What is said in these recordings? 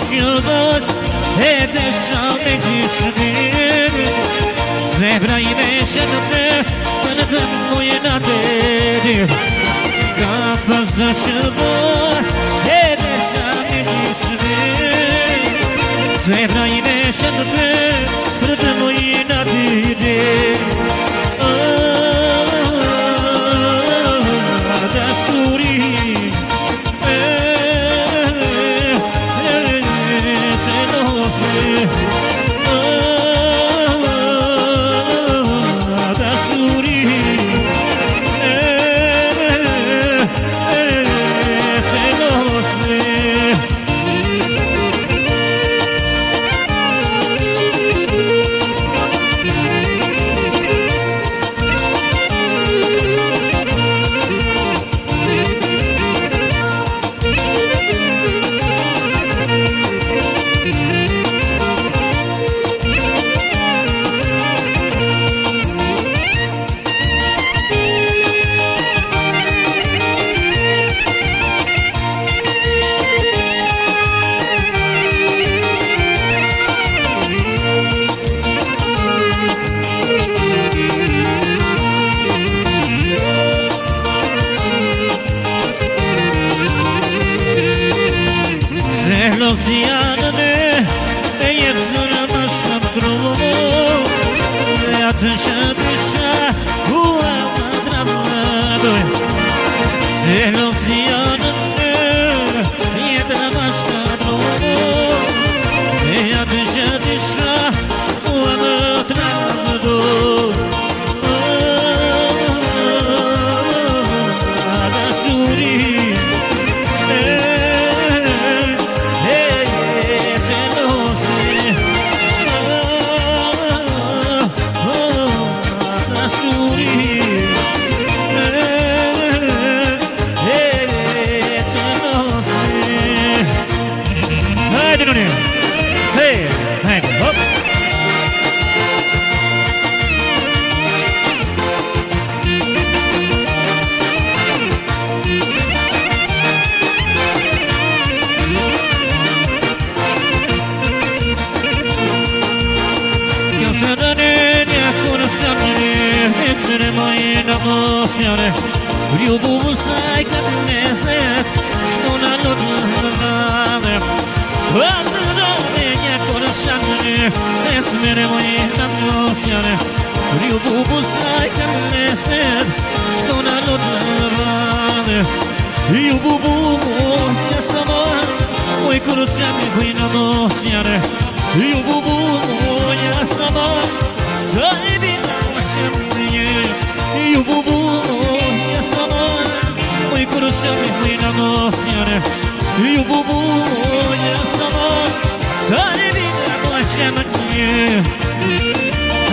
koşulmaz Eder şahmetçisini Zebra'yine şanımda Tanıdım bu inanları Kafaslaşılmaz Eder şahmetçisini Zebra'yine şanımda Tanıdım bu inanları emocione Riu bubu saj ka të meset Shtu në lutë në nane A të rove një kore shangre Es mere më e në emocione Riu bubu saj ka të meset Shtu në lutë në nane Riu bubu një sabon Oj kërë që mi bëjnë emocione Riu bubu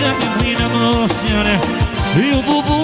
Sama Senhor, né? E o bubu